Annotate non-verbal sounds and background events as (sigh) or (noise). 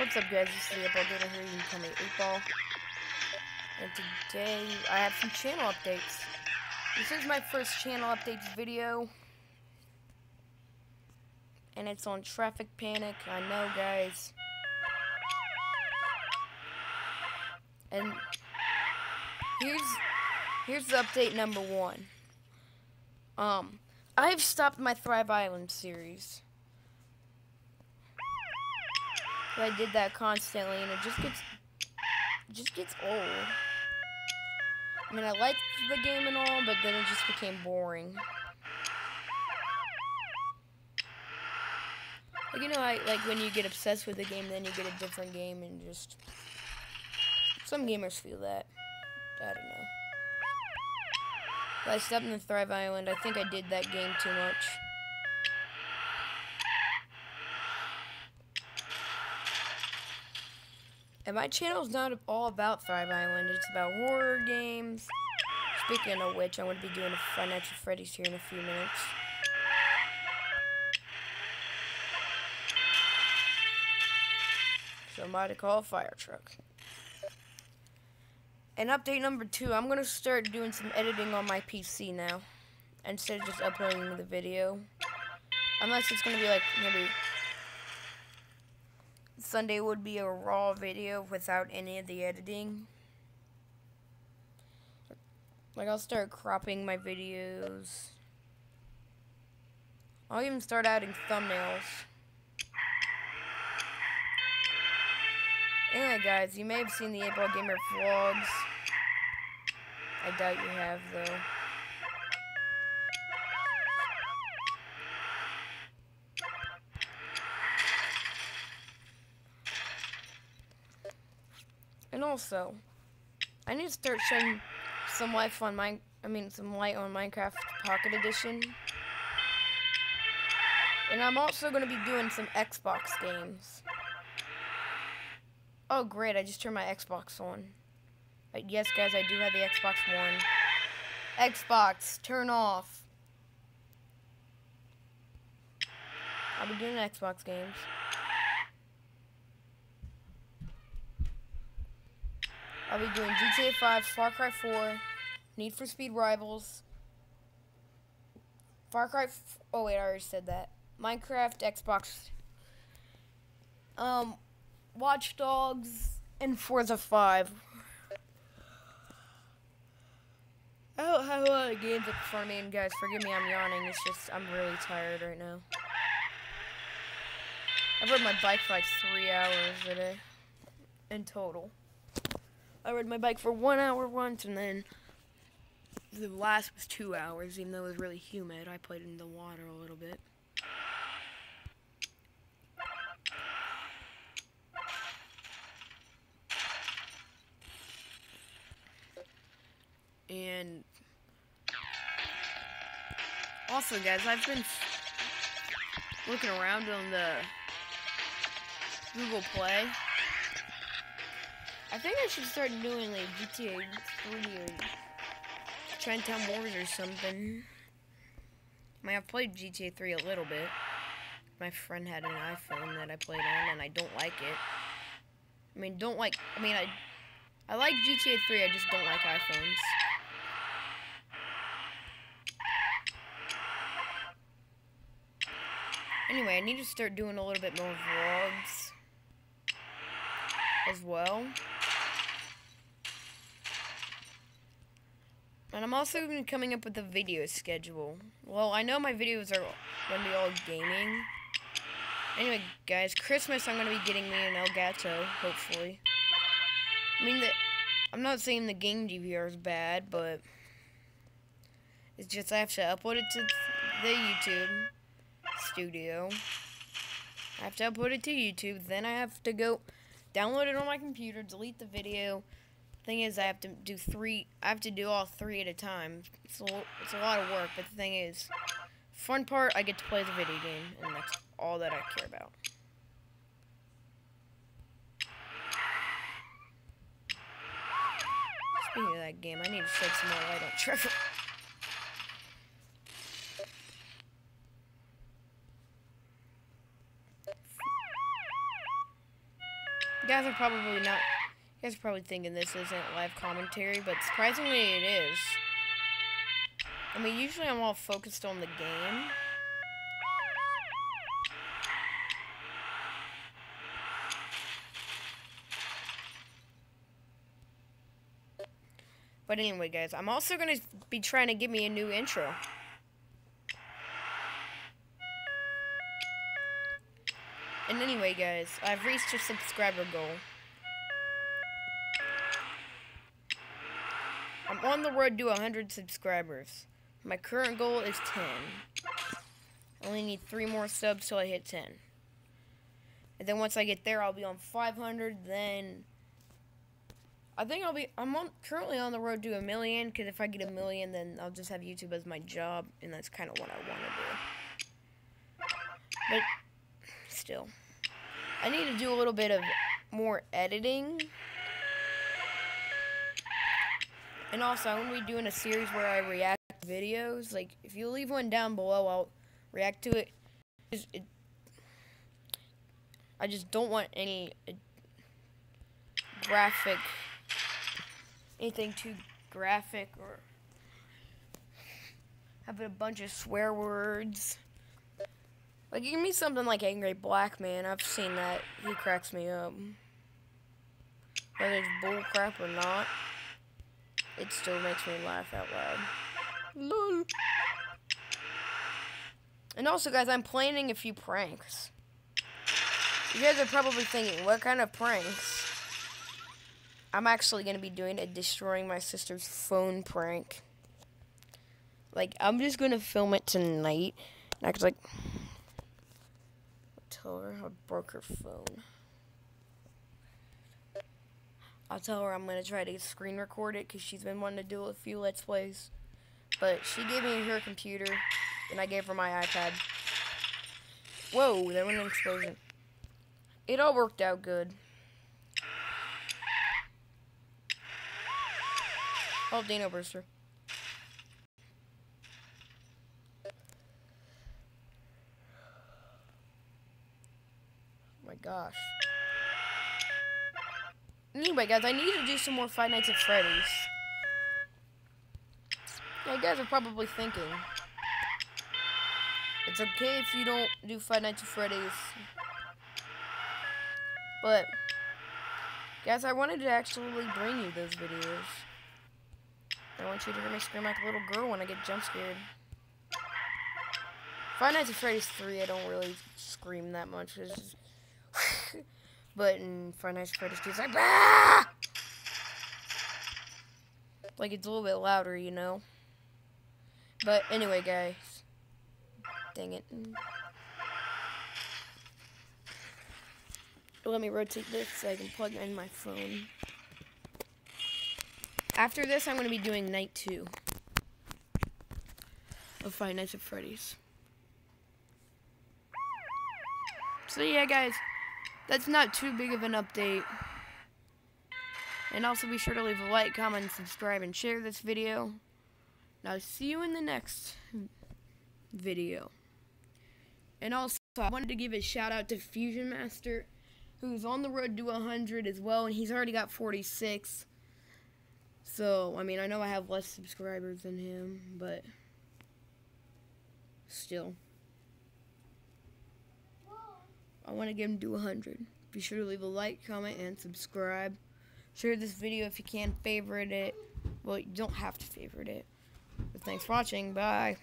What's up guys, is the 8Ball Gamer here, you can call me 8Ball. And today, I have some channel updates. This is my first channel updates video. And it's on Traffic Panic, I know guys. And here's here's the update number one. Um, I've stopped my Thrive Island series. I did that constantly, and it just gets it just gets old. I mean, I liked the game and all, but then it just became boring. Like, you know, I, like when you get obsessed with a game, then you get a different game, and just some gamers feel that. I don't know. But I stepped in Thrive Island. I think I did that game too much. And my channel is not all about Thrive Island. It's about horror games. Speaking of which, I'm going to be doing a Five Nights at Freddy's here in a few minutes. Somebody call a fire truck. And update number two, I'm going to start doing some editing on my PC now. Instead of just uploading the video. Unless it's going to be like maybe Sunday would be a raw video without any of the editing. Like, I'll start cropping my videos. I'll even start adding thumbnails. Anyway, guys, you may have seen the 8Ball Gamer vlogs. I doubt you have, though. And also, I need to start showing some life on my, I mean, some light on Minecraft Pocket Edition. And I'm also going to be doing some Xbox games. Oh, great, I just turned my Xbox on. Uh, yes, guys, I do have the Xbox One. Xbox, turn off. I'll be doing Xbox games. I'll be doing GTA 5, Far Cry 4, Need for Speed Rivals, Far Cry. oh wait, I already said that. Minecraft, Xbox, um, Watch Dogs, and Forza 5. I don't have a lot of games up front of me, and guys, forgive me, I'm yawning. It's just I'm really tired right now. I've rode my bike for like three hours a day in total. I rode my bike for one hour once, and then the last was two hours, even though it was really humid. I played in the water a little bit. And also, guys, I've been looking around on the Google Play. I think I should start doing like GTA 3 or Chinatown Wars or something. I mean, I've played GTA 3 a little bit. My friend had an iPhone that I played on, and I don't like it. I mean, don't like. I mean, I I like GTA 3. I just don't like iPhones. Anyway, I need to start doing a little bit more vlogs as well. And I'm also going to be coming up with a video schedule. Well, I know my videos are going to be all gaming. Anyway, guys, Christmas I'm going to be getting me an Elgato, hopefully. I mean, the, I'm not saying the game DVR is bad, but it's just I have to upload it to the YouTube studio. I have to upload it to YouTube, then I have to go download it on my computer, delete the video, Thing is, I have to do three. I have to do all three at a time. It's a, it's a lot of work, but the thing is, fun part, I get to play the video game, and that's all that I care about. Speaking of that game, I need to shed some more light on Trevor. Guys are probably not. You guys are probably thinking this isn't live commentary, but surprisingly it is. I mean, usually I'm all focused on the game. But anyway, guys, I'm also going to be trying to give me a new intro. And anyway, guys, I've reached a subscriber goal. I'm on the road to 100 subscribers. My current goal is 10. I only need three more subs till I hit 10. And then once I get there, I'll be on 500. Then I think I'll be. I'm on currently on the road to a million. Because if I get a million, then I'll just have YouTube as my job, and that's kind of what I want to do. But still, I need to do a little bit of more editing. And also, I'm going to be doing a series where I react to videos. Like, if you leave one down below, I'll react to it. it I just don't want any uh, graphic anything too graphic or having a bunch of swear words. Like, give me something like Angry Black Man. I've seen that. He cracks me up. Whether it's bullcrap or not, it still makes me laugh out loud. Lol. And also, guys, I'm planning a few pranks. You guys are probably thinking, what kind of pranks? I'm actually going to be doing a destroying my sister's phone prank. Like, I'm just going to film it tonight. And I like, tell her I broke her phone. I'll tell her I'm going to try to screen record it because she's been wanting to do a few Let's Plays. But she gave me her computer, and I gave her my iPad. Whoa, there went an explosion. It all worked out good. Oh, Dino Brewster. My gosh. Anyway, guys, I need to do some more Five Nights at Freddy's. Yeah, you guys are probably thinking, it's okay if you don't do Five Nights at Freddy's. But, guys, I wanted to actually bring you those videos. I want you to hear me scream like a little girl when I get jump scared. Five Nights at Freddy's 3, I don't really scream that much. Just... (laughs) but in Five Nights at Freddy's 2, it's like, ah! Like, it's a little bit louder, you know? But anyway, guys. Dang it. Let me rotate this so I can plug in my phone. After this, I'm going to be doing night two of Five Nights at Freddy's. So yeah, guys, that's not too big of an update. And also be sure to leave a like, comment, subscribe, and share this video. Now, see you in the next video. And also, I wanted to give a shout out to Fusion Master, who's on the road to 100 as well, and he's already got 46. So, I mean, I know I have less subscribers than him, but still. I want to get him to 100. Be sure to leave a like, comment, and subscribe. Share this video if you can. Favorite it. Well, you don't have to favorite it. But thanks for watching. Bye.